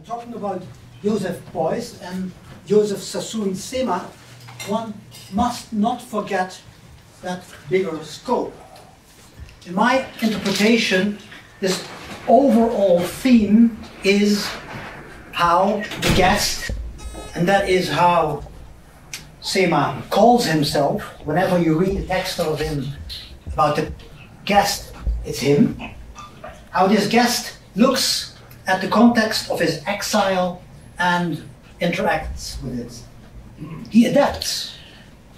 And talking about Joseph Beuys and Joseph Sassoon Semah, one must not forget that bigger scope. In my interpretation, this overall theme is how the guest, and that is how Semah calls himself. Whenever you read the text of him about the guest, it's him. How this guest looks at the context of his exile and interacts with it. He adapts,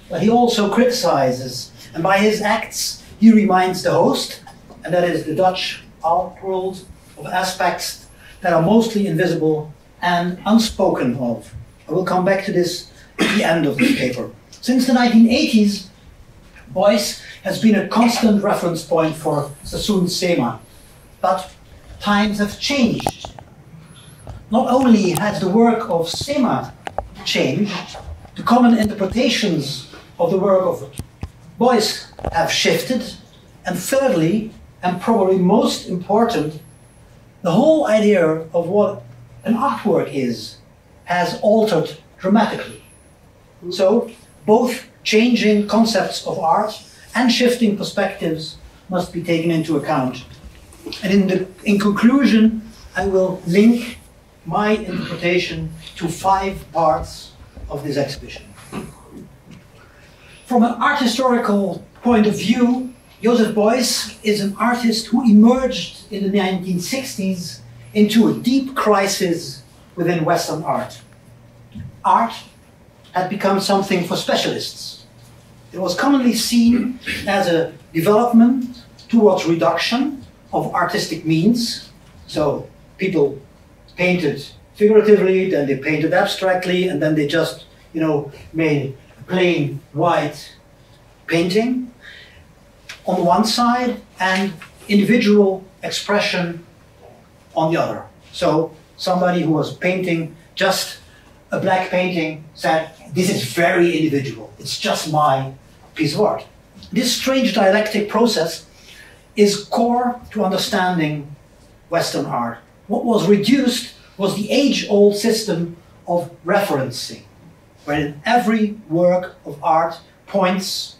but he also criticizes, and by his acts, he reminds the host, and that is the Dutch art world, of aspects that are mostly invisible and unspoken of. I will come back to this at the end of this paper. Since the 1980s, Beuys has been a constant reference point for Sassoon Semah, but times have changed. Not only has the work of Semah changed, the common interpretations of the work of Beuys have shifted, and thirdly, and probably most important, the whole idea of what an artwork is has altered dramatically. So, both changing concepts of art and shifting perspectives must be taken into account. And in, the, in conclusion, I will link my interpretation to five parts of this exhibition. From an art historical point of view, Joseph Beuys is an artist who emerged in the 1960s into a deep crisis within Western art. Art had become something for specialists. It was commonly seen as a development towards reduction of artistic means. So people painted figuratively, then they painted abstractly, and then they just, you know, made a plain white painting on the one side and individual expression on the other. So somebody who was painting just a black painting said, this is very individual. It's just my piece of art. This strange dialectic process is core to understanding Western art. What was reduced was the age-old system of referencing, wherein every work of art points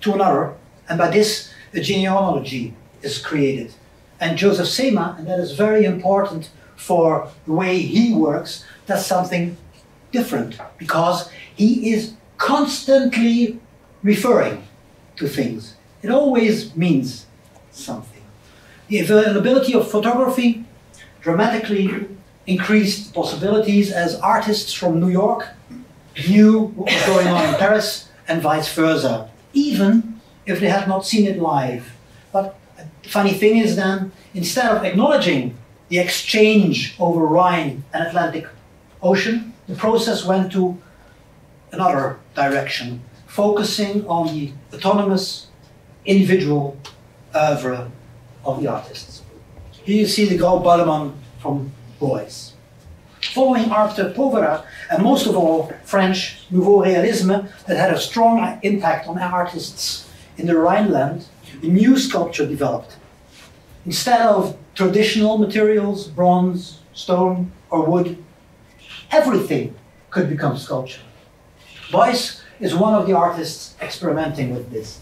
to another, and by this a genealogy is created. And Joseph Semah, and that is very important for the way he works, does something different because he is constantly referring to things. It always means something. The availability of photography dramatically increased possibilities as artists from New York knew what was going on in Paris and vice versa, even if they had not seen it live. But the funny thing is then, instead of acknowledging the exchange over Rhine and Atlantic Ocean, the process went to another direction, focusing on the autonomous individual oeuvre of the artists. Here you see the Grauballemann from Beuys. Following Arte Povera, and most of all French Nouveau Realisme that had a strong impact on artists in the Rhineland, a new sculpture developed. Instead of traditional materials, bronze, stone, or wood, everything could become sculpture. Beuys is one of the artists experimenting with this.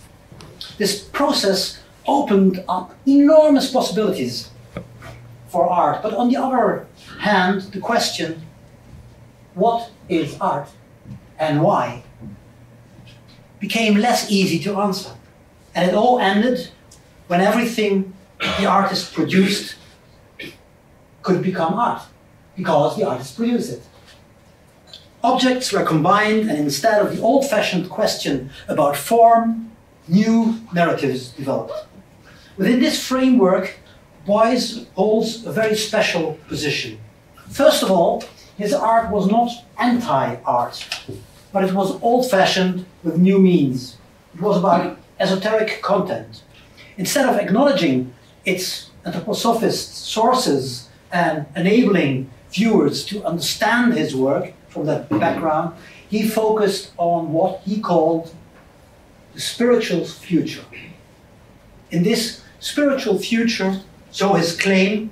This process opened up enormous possibilities for art, but on the other hand, the question what is art and why became less easy to answer. And it all ended when everything the artist produced could become art, because the artist produced it. Objects were combined, and instead of the old fashioned question about form, new narratives developed. Within this framework, Beuys holds a very special position. First of all, his art was not anti art, but it was old fashioned with new means. It was about esoteric content. Instead of acknowledging its anthroposophist sources and enabling viewers to understand his work from that background, he focused on what he called the spiritual future. In this spiritual future, so his claim,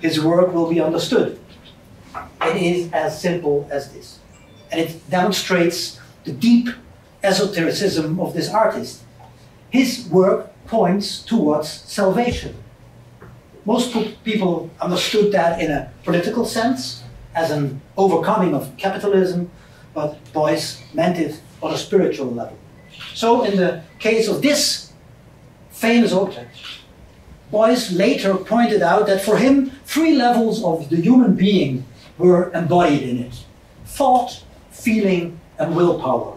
his work will be understood. It is as simple as this. And it demonstrates the deep esotericism of this artist. His work points towards salvation. Most people understood that in a political sense, as an overcoming of capitalism, but Beuys meant it on a spiritual level. So, in the case of this famous object, Beuys later pointed out that for him, three levels of the human being were embodied in it thought, feeling, and willpower.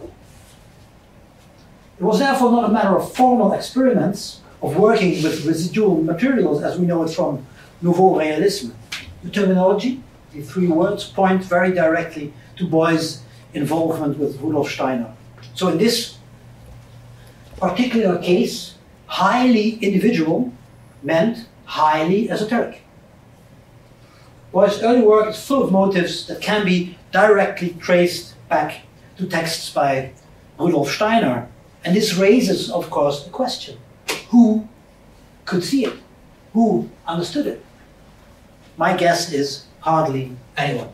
It was therefore not a matter of formal experiments of working with residual materials as we know it from Nouveau Realisme. The terminology, the three words, point very directly to Beuys' involvement with Rudolf Steiner. So in this particular case, highly individual meant highly esoteric. Beuys' early work is full of motives that can be directly traced back to texts by Rudolf Steiner. And this raises, of course, the question who could see it? Who understood it? My guess is hardly anyone.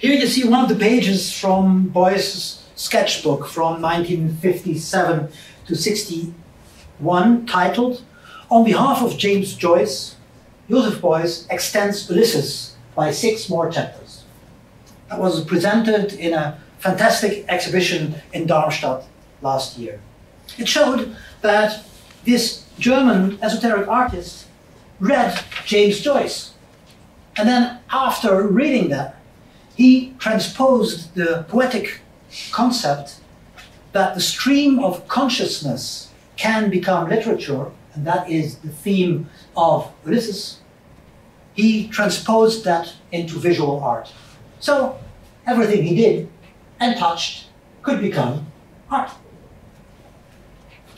Here you see one of the pages from Beuys' sketchbook from 1957 to 61, titled, On behalf of James Joyce, Joseph Beuys extends Ulysses by six more chapters. That was presented in a fantastic exhibition in Darmstadt last year. It showed that this German esoteric artist read James Joyce. And then after reading that, he transposed the poetic concept that the stream of consciousness can become literature, and that is the theme of Ulysses. He transposed that into visual art. So everything he did and touched could become art.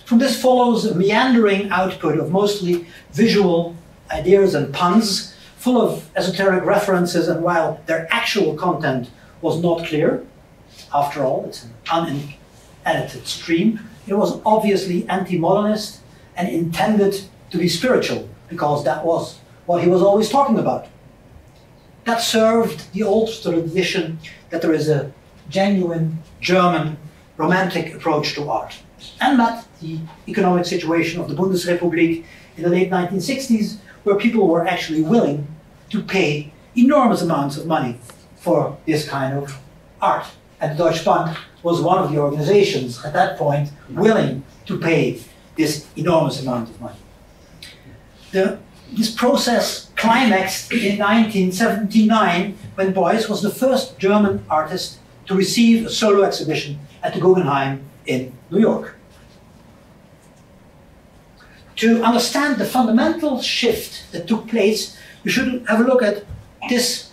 From this follows a meandering output of mostly visual ideas and puns, full of esoteric references, and while their actual content was not clear, after all, it's an unedited stream, it was obviously anti modernist and intended to be spiritual, because that was what he was always talking about. That served the old tradition that there is a genuine German romantic approach to art. And met the economic situation of the Bundesrepublik in the late 1960s, where people were actually willing to pay enormous amounts of money for this kind of art. And the Deutsche Bank was one of the organizations at that point willing to pay this enormous amount of money. The, this process climaxed in 1979 when Beuys was the first German artist to receive a solo exhibition at the Guggenheim in New York. To understand the fundamental shift that took place, you should have a look at this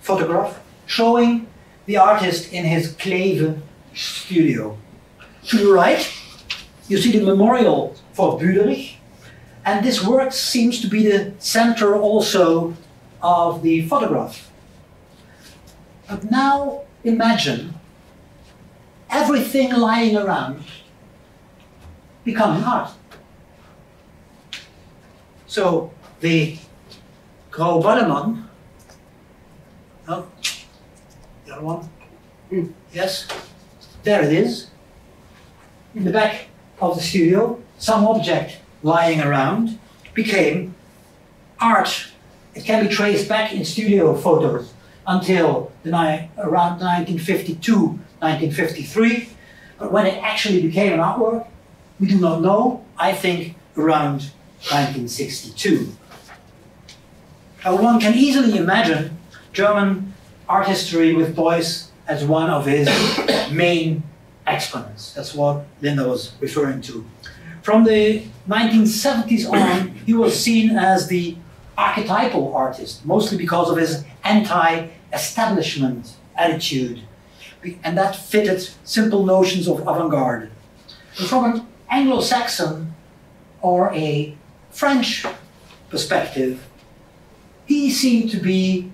photograph showing the artist in his Kleve studio. To the right, you see the memorial for Büderich, and this work seems to be the center also of the photograph. But now imagine everything lying around becoming art. So the Grauballemann, oh, one, mm. yes, there it is, in the back of the studio, some object lying around became art. It can be traced back in studio photos until the around 1952, 1953. But when it actually became an artwork, we do not know. I think around 1962. Now, one can easily imagine German art history with Beuys as one of his main exponents. That's what Linda was referring to. From the 1970s on, he was seen as the archetypal artist, mostly because of his anti establishment attitude. And that fitted simple notions of avant garde. From an Anglo Saxon or a French perspective, he seemed to be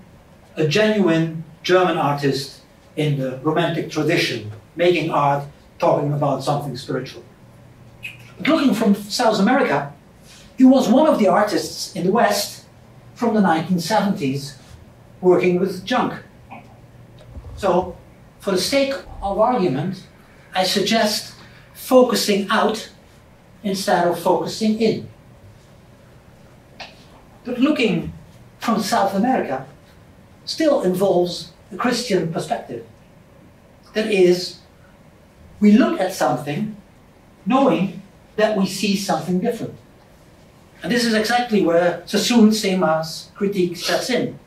a genuine German artist in the Romantic tradition, making art, talking about something spiritual. But looking from South America, he was one of the artists in the West from the 1970s working with junk. So, for the sake of argument, I suggest focusing out instead of focusing in. But looking from South America still involves a Christian perspective. That is, we look at something knowing that we see something different. And this is exactly where Sassoon Semah's critique sets in.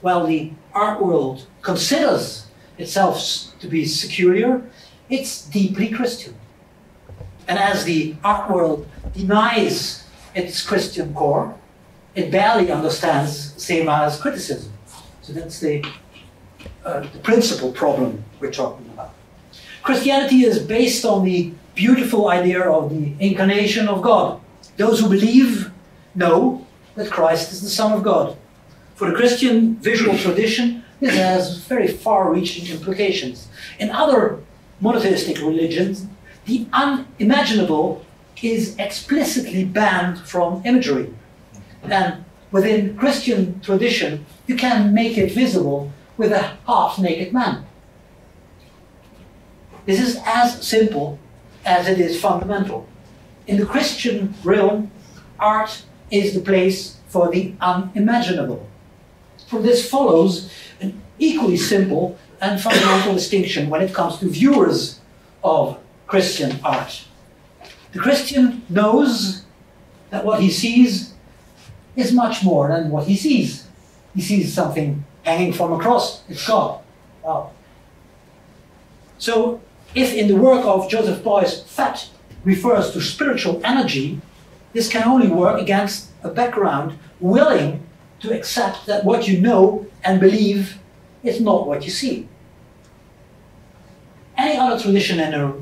While the art world considers itself to be secular, it's deeply Christian. And as the art world denies its Christian core, it barely understands Semah's criticism. So that's the, uh, the principal problem we're talking about. Christianity is based on the beautiful idea of the incarnation of God. Those who believe know that Christ is the Son of God. For the Christian visual tradition, this has very far reaching implications. In other monotheistic religions, the unimaginable is explicitly banned from imagery. And within Christian tradition, you can make it visible with a half naked man. This is as simple as it is fundamental. In the Christian realm, art is the place for the unimaginable. From this follows an equally simple and fundamental distinction when it comes to viewers of Christian art. The Christian knows that what he sees is much more than what he sees. He sees something hanging from a cross, it's God. Wow. So, if in the work of Joseph Beuys, fat refers to spiritual energy, this can only work against a background willing to accept that what you know and believe is not what you see. Any other tradition in, a,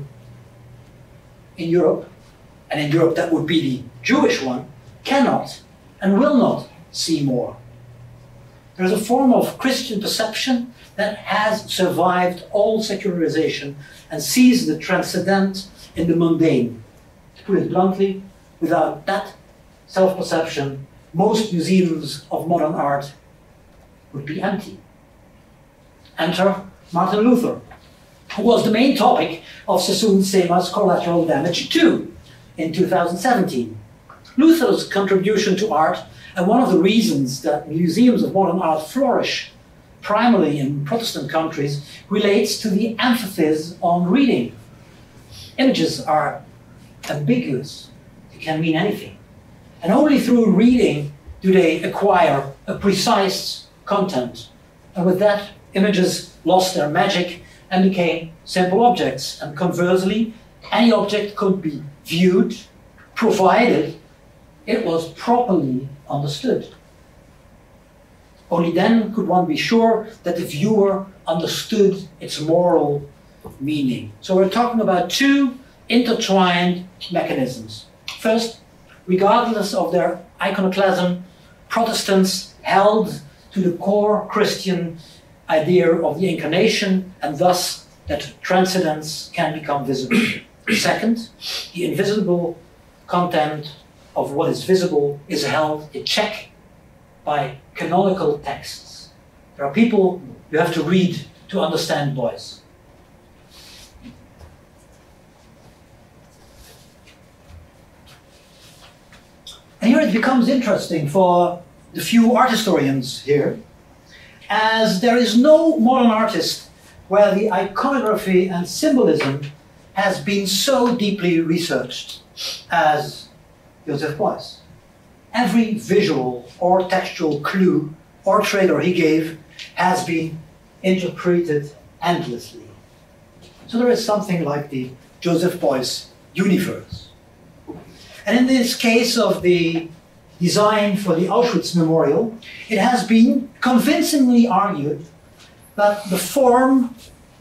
in Europe, and in Europe that would be the Jewish one, cannot and will not see more. There is a form of Christian perception that has survived all secularization and sees the transcendent in the mundane. To put it bluntly, without that self perception, most museums of modern art would be empty. Enter Martin Luther, who was the main topic of Sassoon Semah's Collateral Damage 2 in 2017. Luther's contribution to art, and one of the reasons that museums of modern art flourish, primarily in Protestant countries, relates to the emphasis on reading. Images are ambiguous, they can mean anything. And only through reading do they acquire a precise content. And with that, images lost their magic and became simple objects. And conversely, any object could be viewed, provided it was properly understood. Only then could one be sure that the viewer understood its moral meaning. So we're talking about two intertwined mechanisms. First, regardless of their iconoclasm, Protestants held to the core Christian idea of the incarnation and thus that transcendence can become visible. Second, the invisible content of what is visible is held in check by canonical texts. There are people you have to read to understand Beuys. And here it becomes interesting for the few art historians here, as there is no modern artist where the iconography and symbolism has been so deeply researched as Joseph Beuys. Every visual or textual clue or trailer he gave has been interpreted endlessly. So there is something like the Joseph Beuys universe. And in this case of the design for the Auschwitz Memorial, it has been convincingly argued that the form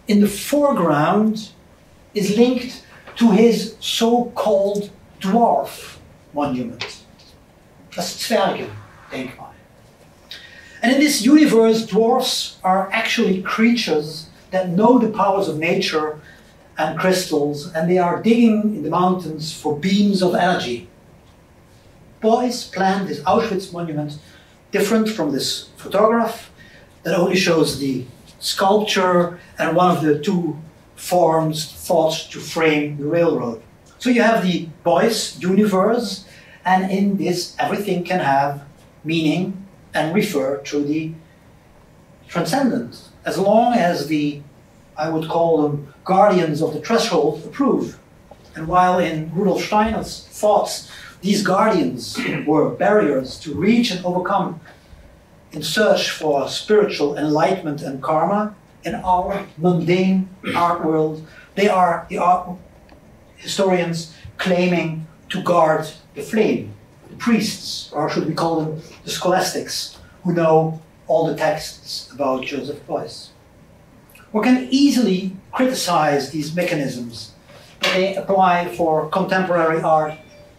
in the foreground is linked to his so-called dwarf monument. Das Zwergendenkmal. And in this universe, dwarfs are actually creatures that know the powers of nature and crystals, and they are digging in the mountains for beams of energy. Beuys planned this Auschwitz monument different from this photograph that only shows the sculpture and one of the two forms thought to frame the railroad. So you have the Beuys universe, and in this everything can have meaning and refer to the transcendent, as long as the, I would call them, guardians of the threshold approve. And while in Rudolf Steiner's thoughts, these guardians were barriers to reach and overcome in search for spiritual enlightenment and karma, in our mundane art world, they are the art historians claiming to guard the flame, the priests, or should we call them the scholastics, who know all the texts about Joseph Beuys. One can easily criticize these mechanisms that they apply for contemporary art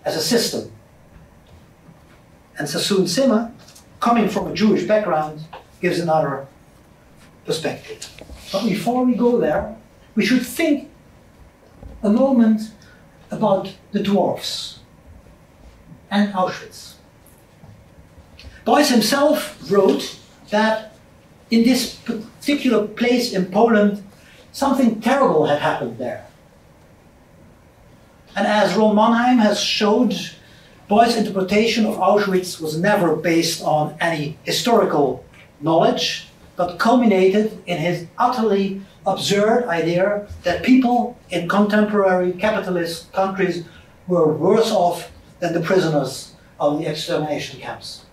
as a system. And Sassoon Semah, coming from a Jewish background, gives another perspective. But before we go there, we should think a moment about the dwarfs and Auschwitz. Beuys himself wrote that in this particular place in Poland, something terrible had happened there. And as Ron Manheim has showed, Beuys' interpretation of Auschwitz was never based on any historical knowledge, but culminated in his utterly absurd idea that people in contemporary capitalist countries were worse off than the prisoners of the extermination camps.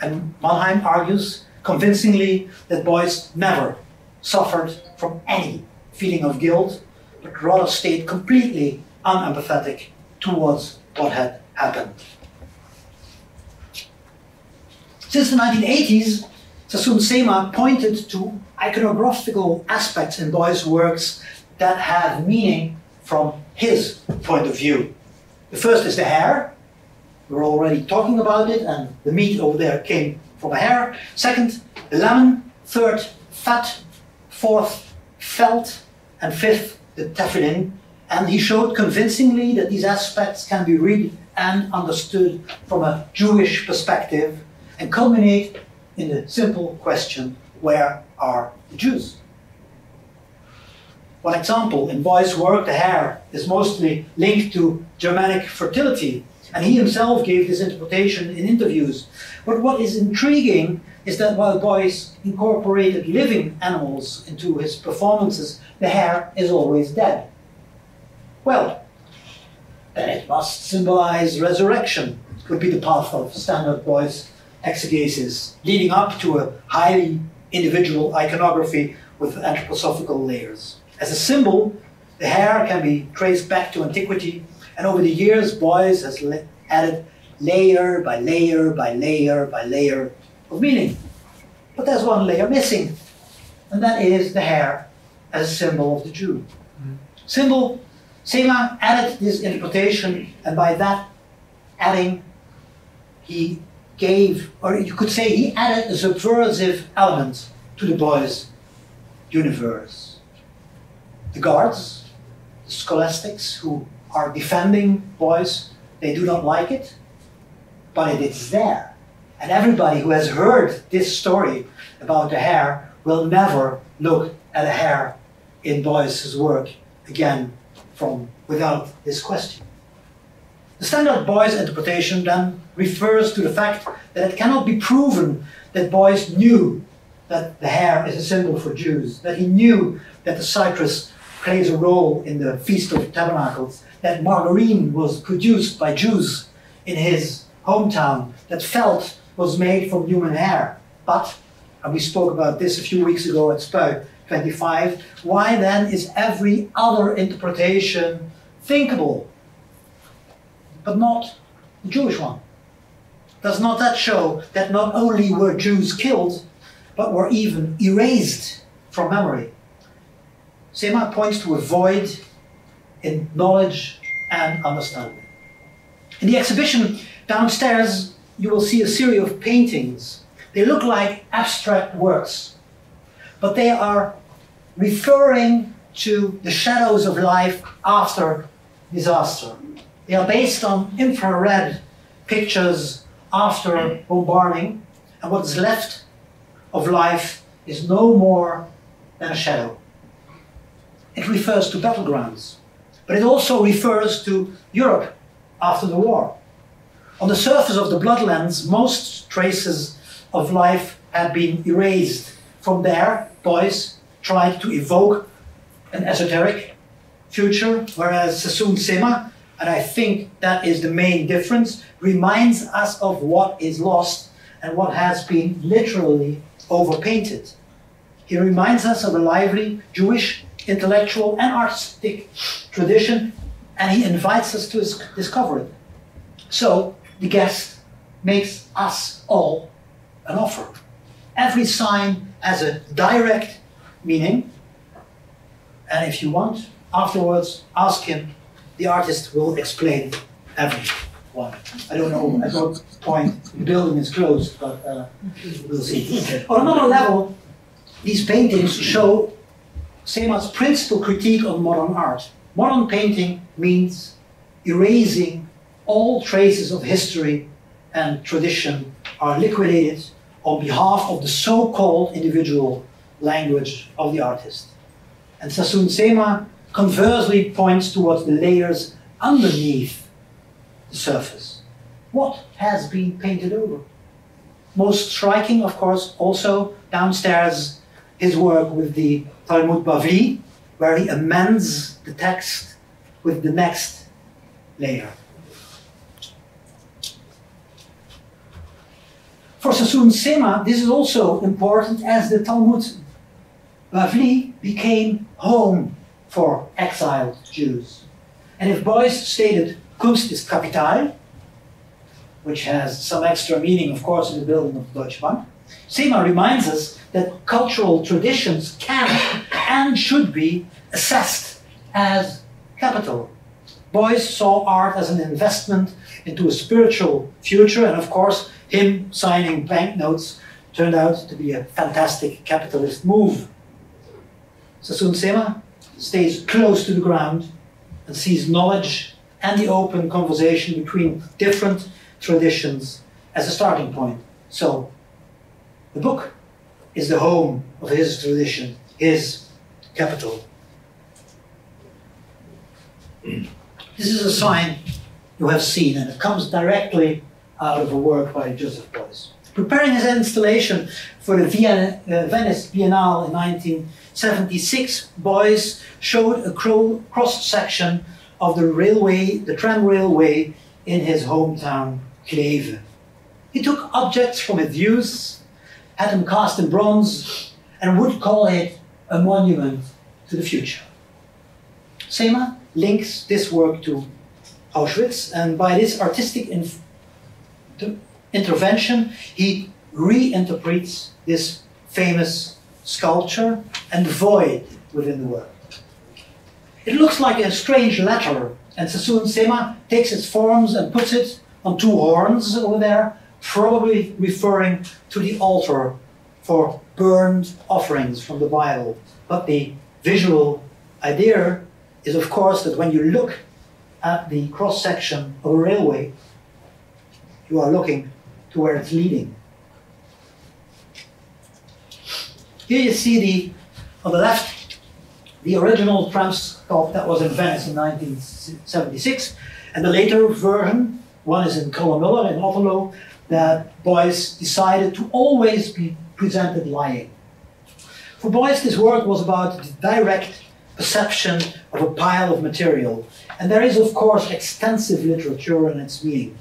And Manheim argues convincingly that Beuys never suffered from any feeling of guilt, but rather stayed completely unempathetic towards what had happened. Since the 1980s, Sassoon Semah pointed to iconographical aspects in Beuys' works that have meaning from his point of view. The first is the hare. We were already talking about it, and the meat over there came from a hare. Second, the lemon. Third, fat. Fourth, felt. And fifth, the tefillin. And he showed convincingly that these aspects can be read and understood from a Jewish perspective and culminate in the simple question where are the Jews? One example, in Beuys' work, the hare is mostly linked to Germanic fertility, and he himself gave this interpretation in interviews. But what is intriguing is that while Beuys incorporated living animals into his performances, the hare is always dead. Well, then it must symbolize resurrection, would be the path of standard Beuys exegesis, leading up to a highly individual iconography with anthroposophical layers. As a symbol, the hare can be traced back to antiquity, and over the years, Beuys has added layer by layer by layer by layer of meaning. But there's one layer missing, and that is the hare as a symbol of the Jew. Mm. Symbol, Semah added this interpretation, and by that adding, he gave, or you could say he added a subversive element to the Beuys' universe. The guards, the scholastics who are defending Beuys, they do not like it, but it is there. And everybody who has heard this story about the hare will never look at a hare in Beuys' work again from without this question. The standard Beuys interpretation then refers to the fact that it cannot be proven that Beuys knew that the hare is a symbol for Jews, that he knew that the citrus plays a role in the Feast of Tabernacles, that margarine was produced by Jews in his hometown, that felt was made from human hair. But, and we spoke about this a few weeks ago at SPUI 25, why then is every other interpretation thinkable? But not the Jewish one. Does not that show that not only were Jews killed, but were even erased from memory? Semah points to a void in knowledge and understanding. In the exhibition downstairs, you will see a series of paintings. They look like abstract works, but they are referring to the shadows of life after disaster. They are based on infrared pictures after bombarding, and what is left of life is no more than a shadow. It refers to battlegrounds, but it also refers to Europe after the war. On the surface of the Bloodlands, most traces of life had been erased. From there, Beuys tried to evoke an esoteric future, whereas Sassoon Semah, and I think that is the main difference, reminds us of what is lost and what has been literally overpainted. He reminds us of a lively Jewish intellectual and artistic tradition, and he invites us to discover it. So the guest makes us all an offer. Every sign has a direct meaning, and if you want, afterwards, ask him. The artist will explain everyone. I don't know at what point the building is closed, but uh, we'll see. On another level, these paintings show Semah's principal critique on modern art. Modern painting means erasing all traces of history and tradition are liquidated on behalf of the so-called individual language of the artist. And Sassoon Semah conversely points towards the layers underneath the surface. What has been painted over? Most striking, of course, also downstairs, his work with the Talmud Bavli, where he amends the text with the next layer. For Sassoon Semah, this is also important as the Talmud Bavli became home for exiled Jews. And if Beuys stated Kunst ist Kapital, which has some extra meaning, of course, in the building of the Deutsche Bank, Semah reminds us that cultural traditions can and should be assessed as capital. Beuys saw art as an investment into a spiritual future, and of course, him signing banknotes turned out to be a fantastic capitalist move. Sassoon Semah stays close to the ground and sees knowledge and the open conversation between different traditions as a starting point. So, the book is the home of his tradition, his capital. This is a sign you have seen, and it comes directly out of a work by Joseph Beuys. Preparing his installation for the Vienna, uh, Venice Biennale in 1976, Beuys showed a cross section of the railway, the tram railway in his hometown, Kleve. He took objects from his use, had them cast in bronze, and would call it a monument to the future. Semah links this work to Auschwitz, and by this artistic intervention, he reinterprets this famous sculpture and void within the work. It looks like a strange letter, and Sassoon Semah takes its forms and puts it on two horns over there, probably referring to the altar for burned offerings from the Bible. But the visual idea is, of course, that when you look at the cross section of a railway, you are looking to where it's leading. Here you see the, on the left, the original tram stop that was in Venice in 1976, and the later version, one is in Kröller-Müller in Otterlo, that Beuys decided to always be presented lying. For Beuys, this work was about the direct perception of a pile of material, and there is, of course, extensive literature in its meaning.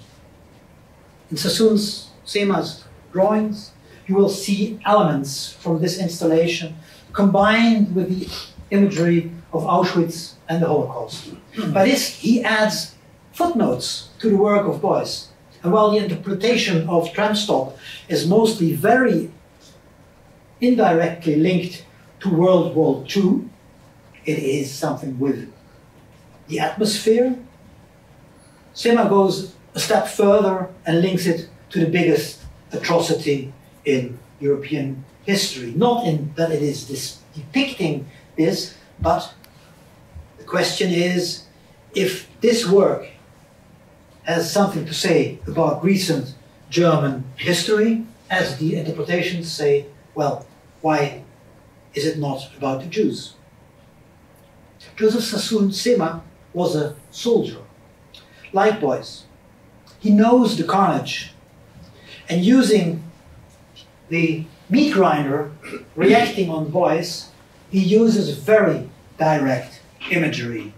In Sassoon's Semah's drawings, you will see elements from this installation combined with the imagery of Auschwitz and the Holocaust. Hmm. By this, he adds footnotes to the work of Beuys. And while the interpretation of tram stop is mostly very indirectly linked to World War II, it is something with the atmosphere. Semah goes a step further and links it to the biggest atrocity in European history. Not in that it is this depicting this, but the question is if this work has something to say about recent German history, as the interpretations say, well, why is it not about the Jews? Joseph Sassoon Semah was a soldier. Likewise, he knows the carnage and using the meat grinder reacting on Beuys, he uses very direct imagery.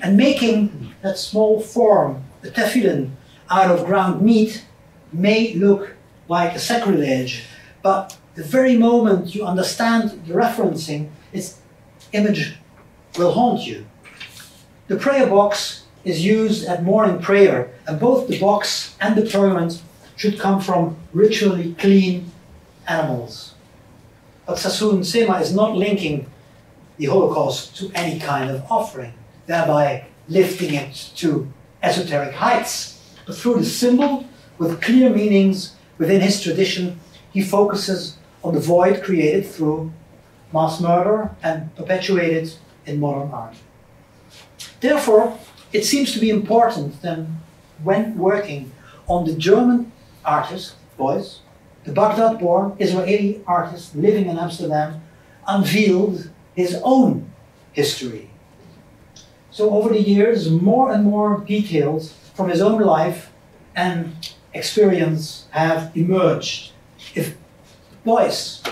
And making that small form, the tefillin, out of ground meat may look like a sacrilege, but the very moment you understand the referencing, its image will haunt you. The prayer box is used at morning prayer, and both the box and the pergament should come from ritually clean animals. But Sassoon Semah is not linking the Holocaust to any kind of offering, thereby lifting it to esoteric heights. But through the symbol, with clear meanings within his tradition, he focuses on the void created through mass murder and perpetuated in modern art. Therefore, it seems to be important then when working on the German artist, Beuys, the Baghdad born Israeli artist living in Amsterdam, unveiled his own history. So, over the years, more and more details from his own life and experience have emerged. If Beuys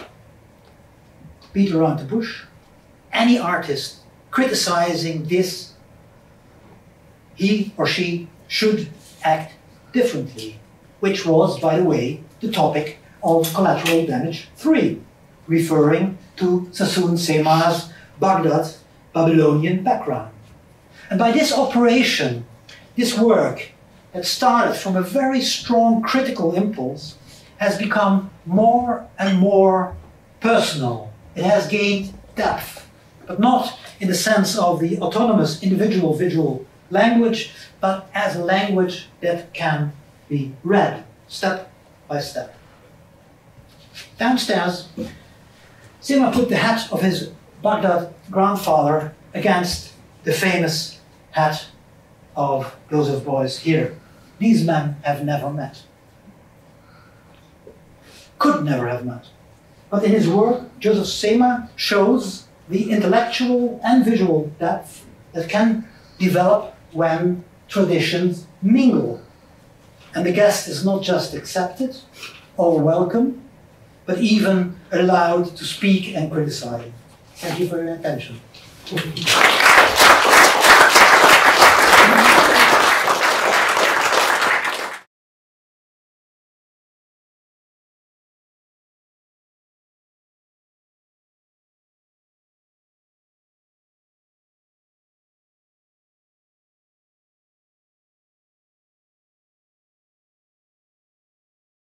beat around the bush, any artist criticizing this, he or she should act differently, which was, by the way, the topic of Collateral Damage 3, referring to Sassoon Semah's Baghdad Babylonian background. And by this operation, this work that started from a very strong critical impulse has become more and more personal. It has gained depth, but not in the sense of the autonomous individual visual language, but as a language that can be read step by step. Downstairs, Semah put the hat of his Baghdad grandfather against the famous hat of Joseph Beuys here. These men have never met. Could never have met. But in his work, Joseph Semah shows the intellectual and visual depth that can develop when traditions mingle. And the guest is not just accepted or welcome, but even allowed to speak and criticize. Thank you for your attention.